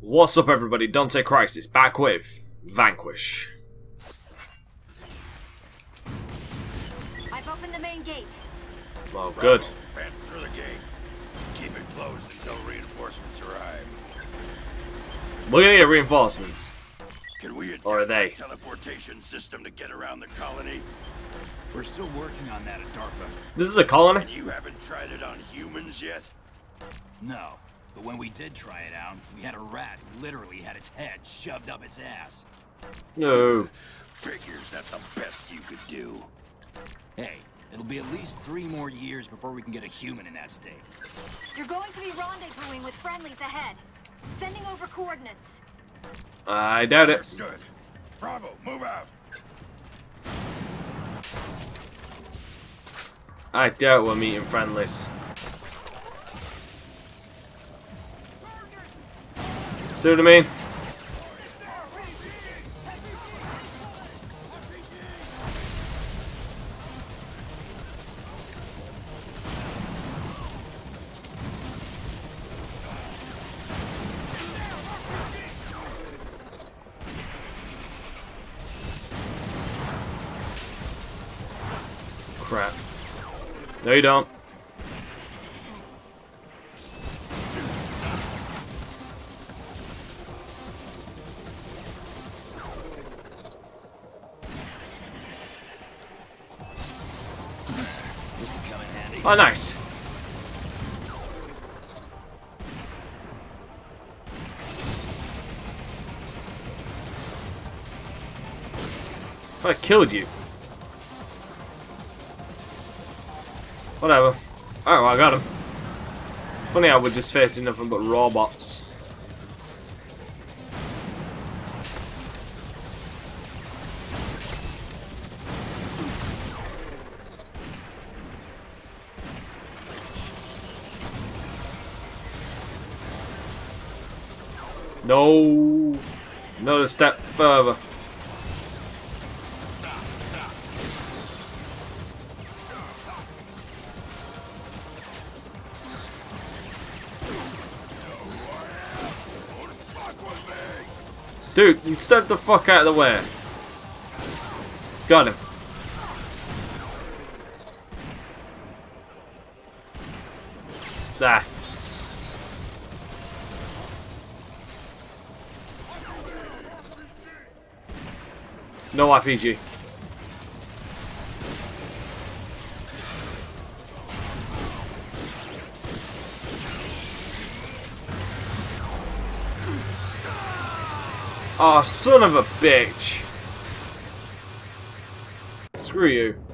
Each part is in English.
What's up everybody, Dante Crysis back with Vanquish. I've opened the main gate. Well, good. Advance through the gate. Keep it closed until reinforcements arrive. We're gonna get reinforcements. Can we Or are they? teleportation system to get around the colony? We're still working on that at DARPA. This is a colony? And you haven't tried it on humans yet? No. But when we did try it out, we had a rat who literally had its head shoved up its ass. No. Figures that's the best you could do. Hey, it'll be at least three more years before we can get a human in that state. You're going to be rendezvousing with friendlies ahead. Sending over coordinates. I doubt it. Understood. Bravo, move out. I doubt we're meeting friendlies. See what I mean? Crap. No, you don't. Oh, nice. I killed you. Whatever. Well, I got him. Funny how we're just facing nothing but robots. No. Another step further. Dude, you step the fuck out of the way. Got him. There. No RPG. Oh, ah, son of a bitch. Screw you.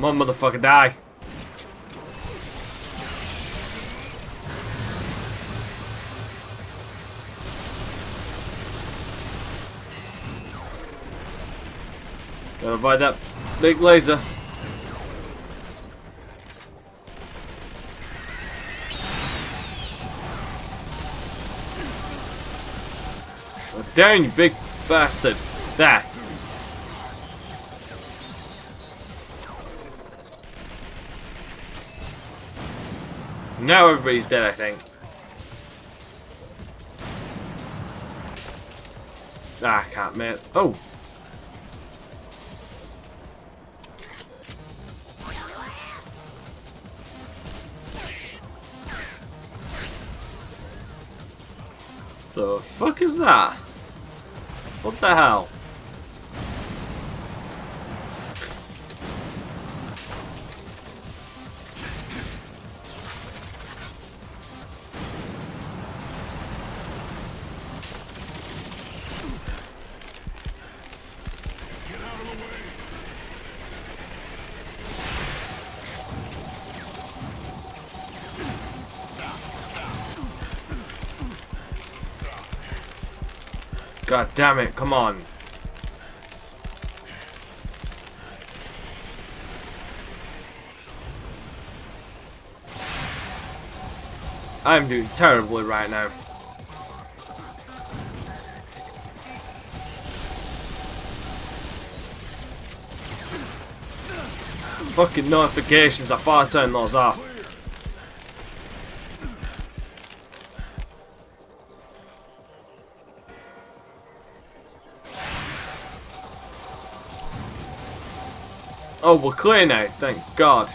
Come on, motherfucker, die. Gotta avoid that big laser. Oh, down, you big bastard. There. Now everybody's dead, I think. Ah, I can't, man. Oh, The fuck is that? What the hell? God damn it, come on. I'm doing terribly right now. Fucking notifications, I far turn those off. Oh, we're clear now, thank God.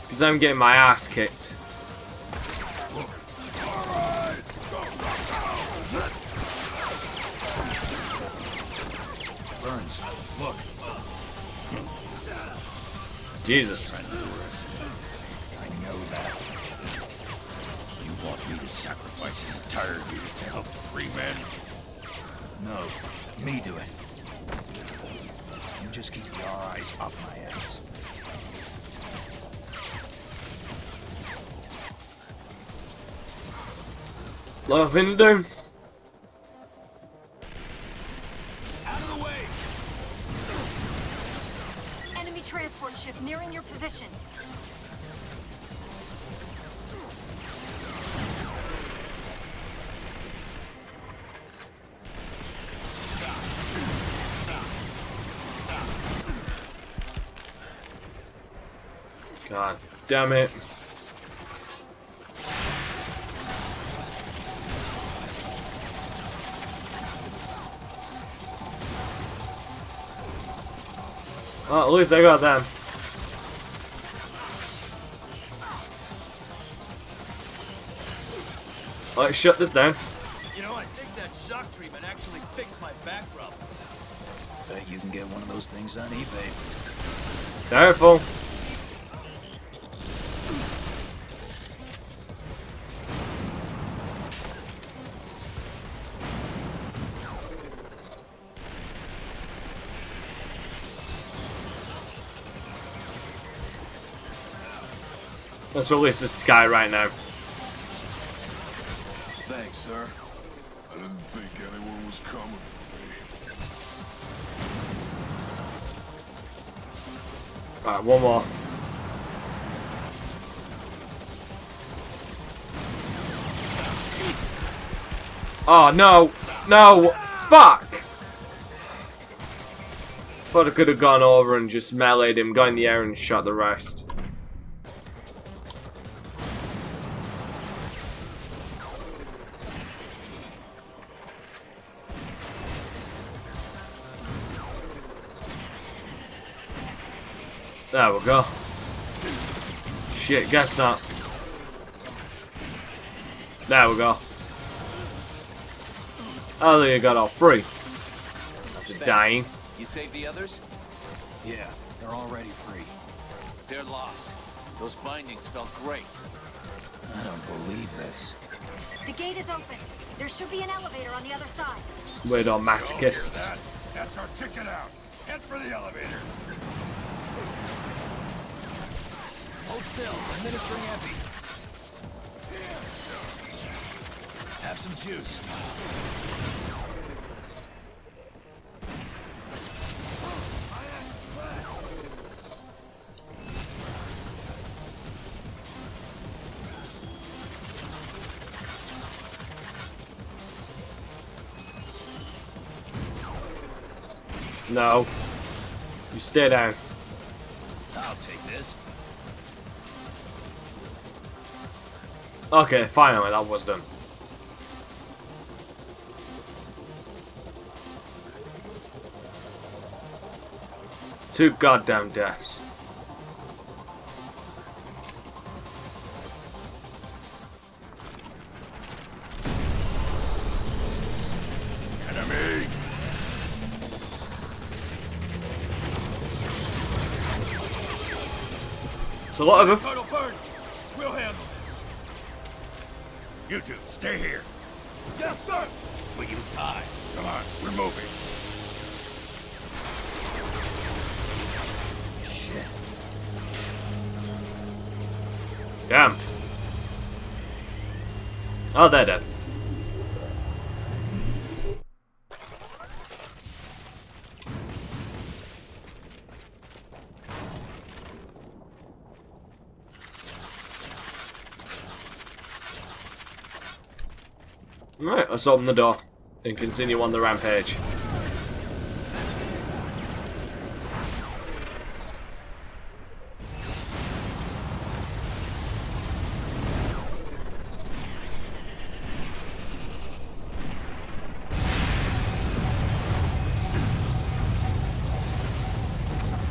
Because I'm getting my ass kicked. Burns, look. Jesus. Nothing to do. Out of the way! Enemy transport ship nearing your position. God damn it. At least I got them. Let's shut this down. You know, I think that shock treatment actually fixed my back problems. Bet you can get one of those things on eBay. Careful. Let's release this guy right now. Thanks, sir. I didn't think anyone was coming for me. Right, one more. Oh no! No! Fuck! Thought I could have gone over and just meleeed him, got in the air and shot the rest. There we go. Shit, guess not. There we go. Oh, there you got all three. After dying. You saved the others? Yeah, they're already free. They're lost. Those bindings felt great. I don't believe this. The gate is open. There should be an elevator on the other side. Weird all Y'all masochists. that? That's our ticket out. Head for the elevator. Hold still, administering epi. Have some juice. No. You stay down. I'll take this. Okay, finally, that was done. Two goddamn deaths. Enemy! It's a lot of them. You two, stay here. Yes, sir. Will you die? Come on, we're moving. Shit. Damn. Oh, they're dead. us open the door and continue on the rampage.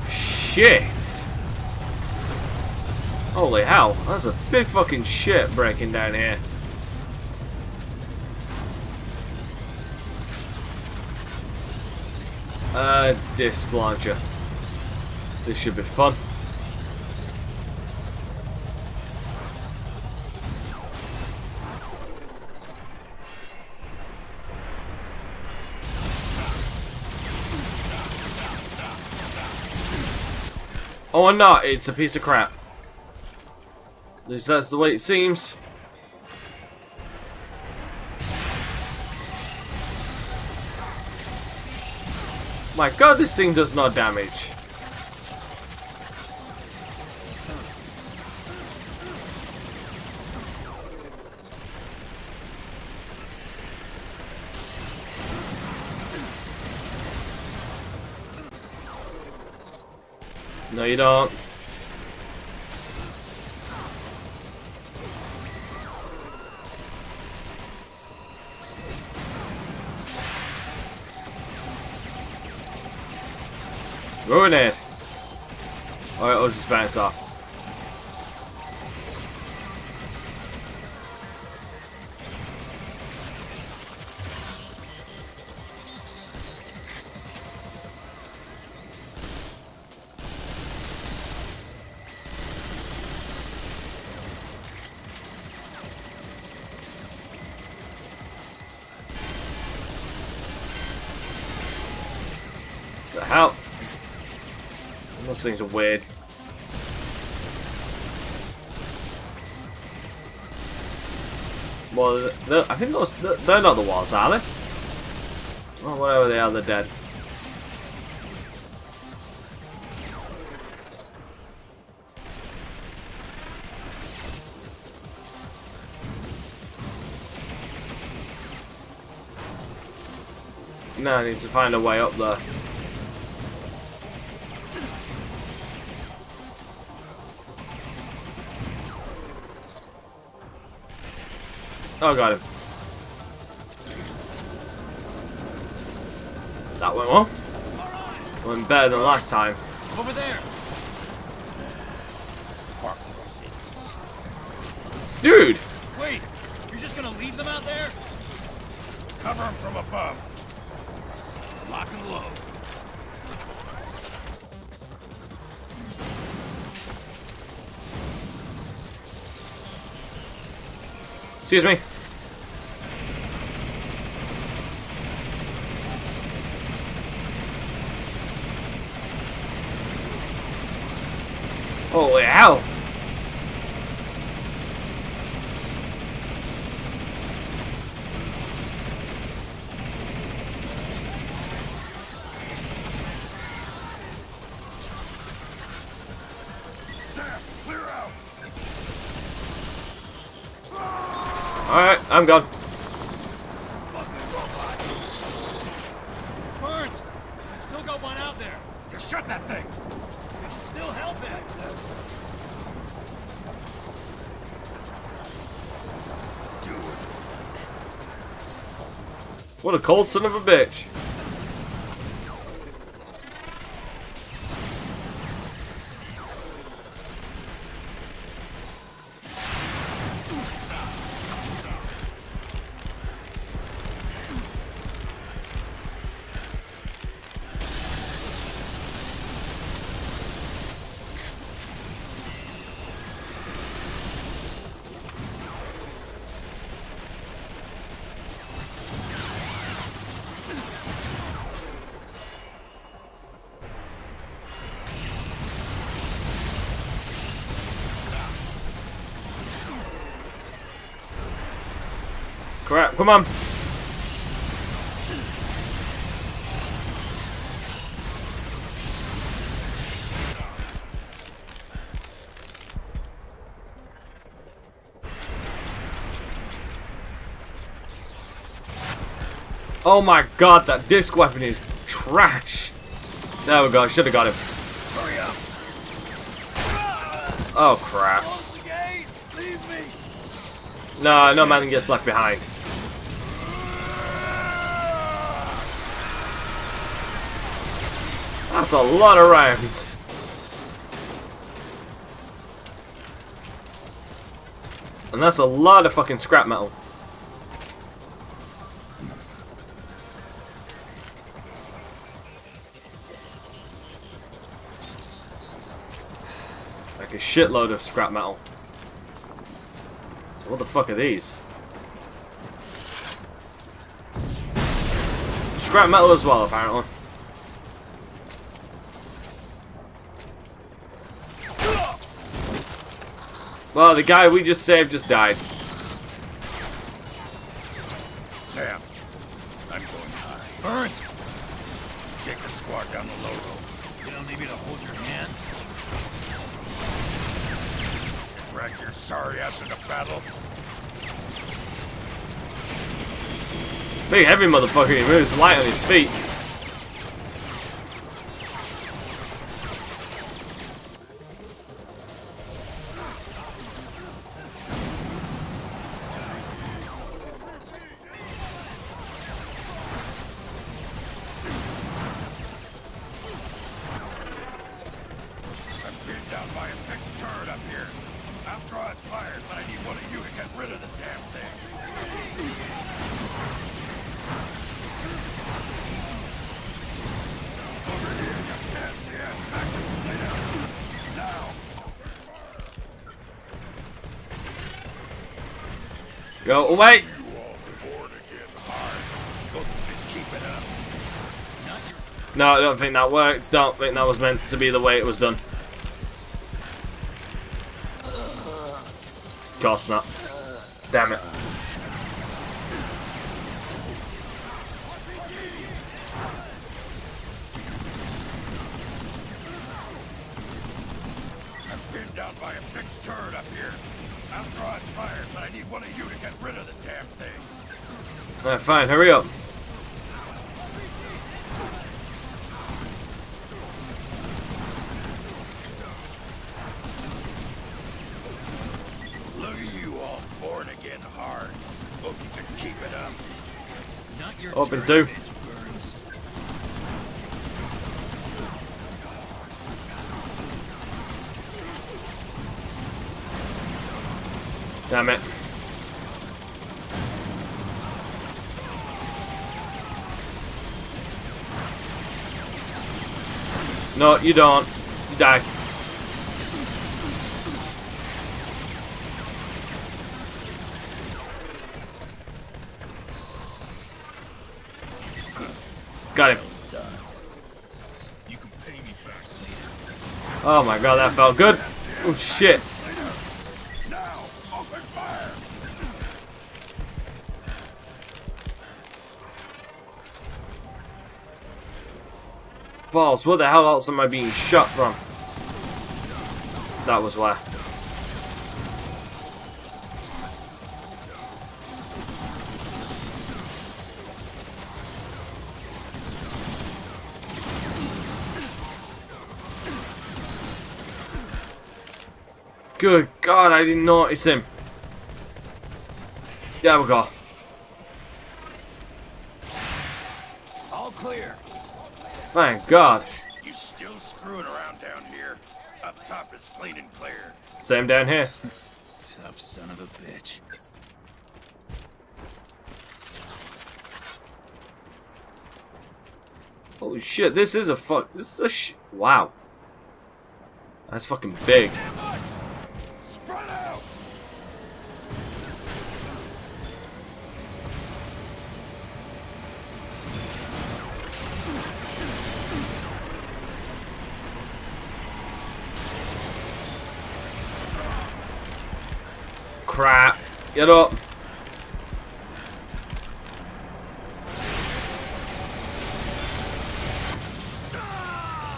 Shit! Holy hell, that's a big fucking shit breaking down here. Uh, disc launcher. This should be fun. Oh, I'm not. It's a piece of crap. At least that's the way it seems. My god, this thing does not damage. No, you don't. Alright, I'll just bounce off. Those things are weird. Well, I think those they're not the walls, are they? Oh, whatever they are, they're dead. Now I need to find a way up there. Oh, got him. That went well. Went better than last time. Over there. Dude! Wait, you're just gonna leave them out there? Cover them from above. Lock and load. Excuse me. Holy hell! Sam, clear out. Alright, I'm gone. Fucking. Burns, I still got one out there. Just shut that thing. I can still help it. What a cold son of a bitch. Crap, come on. Oh my god, that disc weapon is trash. There we go, should have got him. Hurry up. Oh crap. Close the gate. Leave me. No, no man gets left behind. That's a lot of rounds. And that's a lot of fucking scrap metal. Like a shitload of scrap metal. So what the fuck are these? Scrap metal as well, apparently. Well, the guy we just saved just died. Sam, I'm going high. Burns! Take the squad down the low road. You don't need me to hold your hand? Drag your sorry ass into battle. Big heavy motherfucker, he moves light on his feet. It up. No, I don't think that worked. Don't think that was meant to be the way it was done. Of course not. Damn it. I need one of you to get rid of the damn thing. Alright, fine, hurry up. Look at you all born again hard. Hope you can keep it up. Not your Open turn, two. Damn it. No, you don't. You die. Got him. Oh my god, that felt good. Oh shit. Now, open fire! Balls, what the hell else am I being shot from? That was where. Good God, I didn't notice him. There we go. All clear. Thank God. You still screwing around down here? Up top is clean and clear. Same down here. Tough son of a bitch. Holy shit, this is a fuck. This is a sh. Wow. That's fucking big. Get up.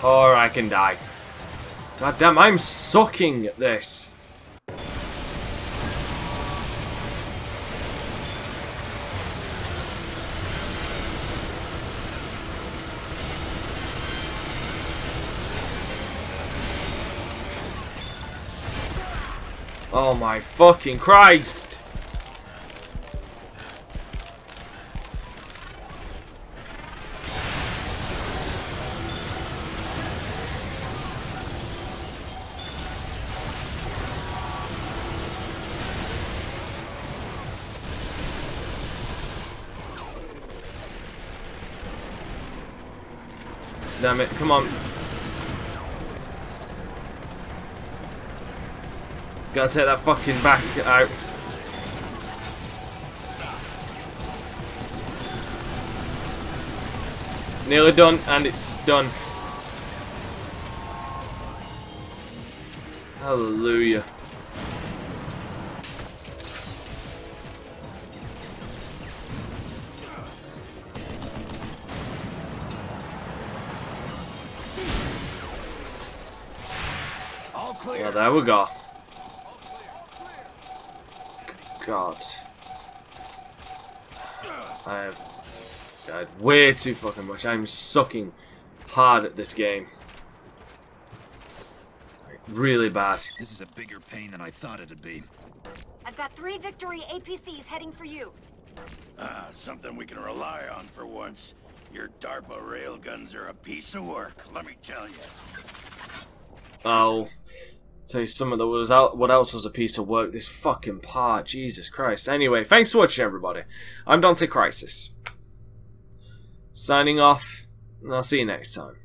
Or I can die. God damn, I'm sucking at this. Oh my fucking Christ! Damn it, come on. Gotta take that fucking back out. Nearly done, and it's done. Hallelujah. Clear. Well, there we go. God. I have died way too fucking much. I'm sucking hard at this game. Like, really bad. This is a bigger pain than I thought it'd be. I've got three victory APCs heading for you. Ah, something we can rely on for once. Your DARPA railguns are a piece of work, let me tell you. I'll tell you some of the. What else was a piece of work? This fucking part, Jesus Christ. Anyway, thanks for watching, everybody. I'm Dante Crysis. Signing off, and I'll see you next time.